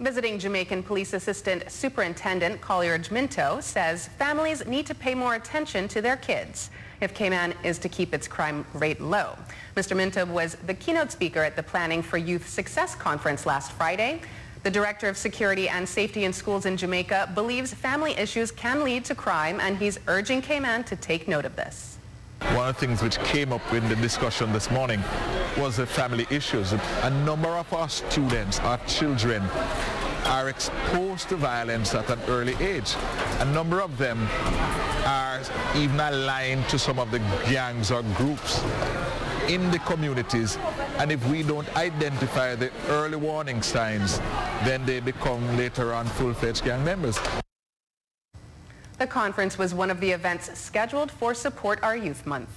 Visiting Jamaican Police Assistant Superintendent Coleridge Minto says families need to pay more attention to their kids if Cayman is to keep its crime rate low. Mr. Minto was the keynote speaker at the Planning for Youth Success Conference last Friday. The Director of Security and Safety in Schools in Jamaica believes family issues can lead to crime and he's urging Cayman to take note of this. One of the things which came up in the discussion this morning was the family issues. A number of our students, our children, are exposed to violence at an early age. A number of them are even aligned to some of the gangs or groups in the communities and if we don't identify the early warning signs then they become later on full-fledged gang members. The conference was one of the events scheduled for Support Our Youth Month.